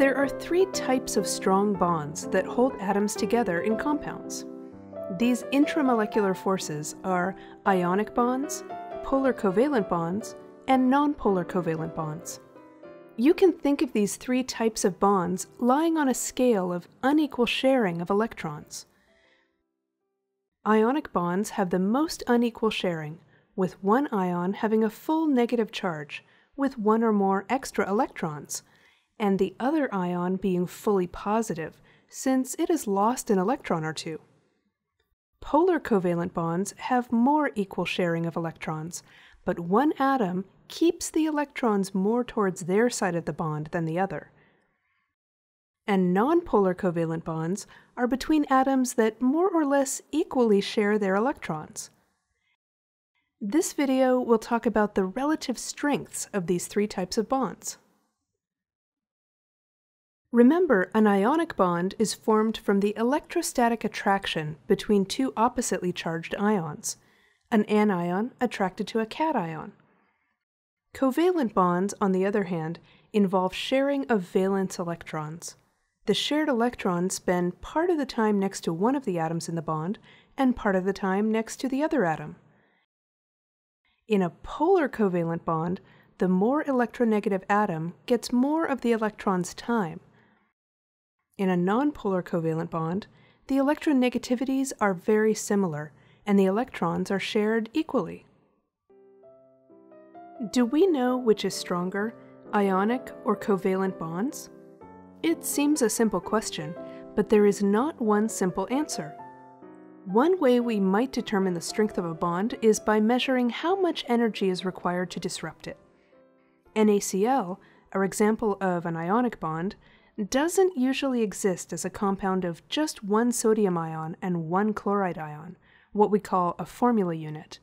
There are three types of strong bonds that hold atoms together in compounds. These intramolecular forces are ionic bonds, polar covalent bonds, and nonpolar covalent bonds. You can think of these three types of bonds lying on a scale of unequal sharing of electrons. Ionic bonds have the most unequal sharing, with one ion having a full negative charge, with one or more extra electrons, and the other ion being fully positive, since it has lost an electron or two. Polar covalent bonds have more equal sharing of electrons, but one atom keeps the electrons more towards their side of the bond than the other. And nonpolar covalent bonds are between atoms that more or less equally share their electrons. This video will talk about the relative strengths of these three types of bonds. Remember, an ionic bond is formed from the electrostatic attraction between two oppositely charged ions, an anion attracted to a cation. Covalent bonds, on the other hand, involve sharing of valence electrons. The shared electrons spend part of the time next to one of the atoms in the bond and part of the time next to the other atom. In a polar covalent bond, the more electronegative atom gets more of the electron's time, in a nonpolar covalent bond, the electronegativities are very similar and the electrons are shared equally. Do we know which is stronger, ionic or covalent bonds? It seems a simple question, but there is not one simple answer. One way we might determine the strength of a bond is by measuring how much energy is required to disrupt it. NaCl, our example of an ionic bond, doesn't usually exist as a compound of just one sodium ion and one chloride ion, what we call a formula unit.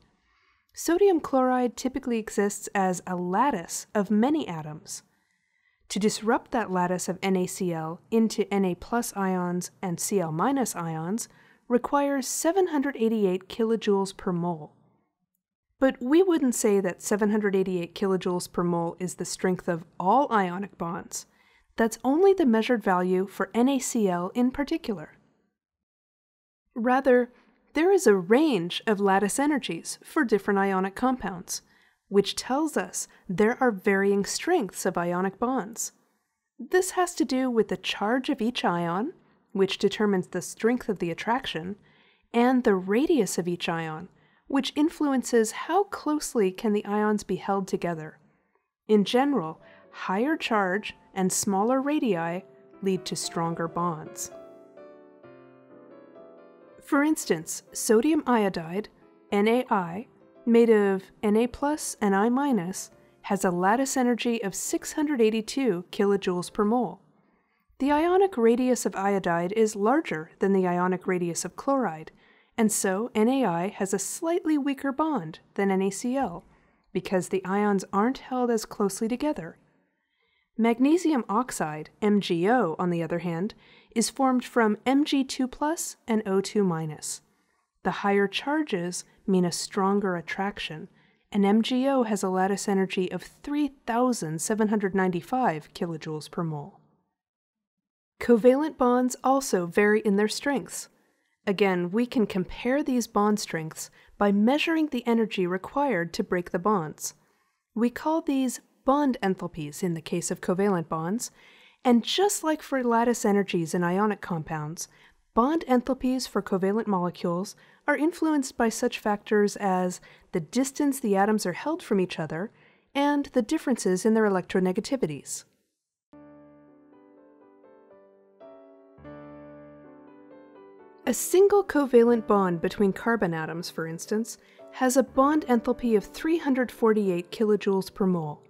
Sodium chloride typically exists as a lattice of many atoms. To disrupt that lattice of NaCl into Na plus ions and Cl minus ions requires 788 kilojoules per mole. But we wouldn't say that 788 kilojoules per mole is the strength of all ionic bonds that's only the measured value for NaCl in particular. Rather, there is a range of lattice energies for different ionic compounds, which tells us there are varying strengths of ionic bonds. This has to do with the charge of each ion, which determines the strength of the attraction, and the radius of each ion, which influences how closely can the ions be held together. In general, higher charge and smaller radii lead to stronger bonds. For instance, sodium iodide, NaI, made of Na plus and I minus, has a lattice energy of 682 kilojoules per mole. The ionic radius of iodide is larger than the ionic radius of chloride, and so NaI has a slightly weaker bond than NaCl, because the ions aren't held as closely together Magnesium oxide, MgO, on the other hand, is formed from Mg2 and O2 The higher charges mean a stronger attraction, and MgO has a lattice energy of 3,795 kilojoules per mole. Covalent bonds also vary in their strengths. Again, we can compare these bond strengths by measuring the energy required to break the bonds. We call these bond enthalpies in the case of covalent bonds, and just like for lattice energies in ionic compounds, bond enthalpies for covalent molecules are influenced by such factors as the distance the atoms are held from each other and the differences in their electronegativities. A single covalent bond between carbon atoms, for instance, has a bond enthalpy of 348 kilojoules per mole,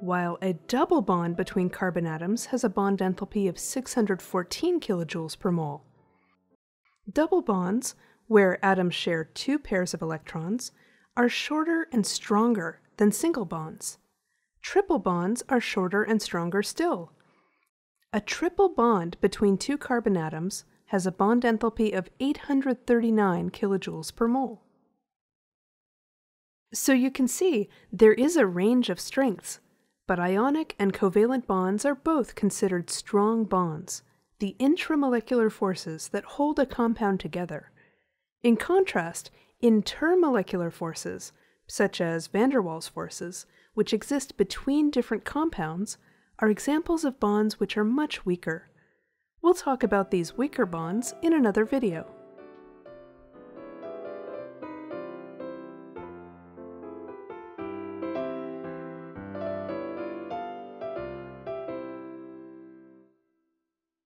while a double bond between carbon atoms has a bond enthalpy of 614 kilojoules per mole. Double bonds, where atoms share two pairs of electrons, are shorter and stronger than single bonds. Triple bonds are shorter and stronger still. A triple bond between two carbon atoms has a bond enthalpy of 839 kilojoules per mole. So you can see there is a range of strengths But ionic and covalent bonds are both considered strong bonds, the intramolecular forces that hold a compound together. In contrast, intermolecular forces, such as van der Waals forces, which exist between different compounds, are examples of bonds which are much weaker. We'll talk about these weaker bonds in another video.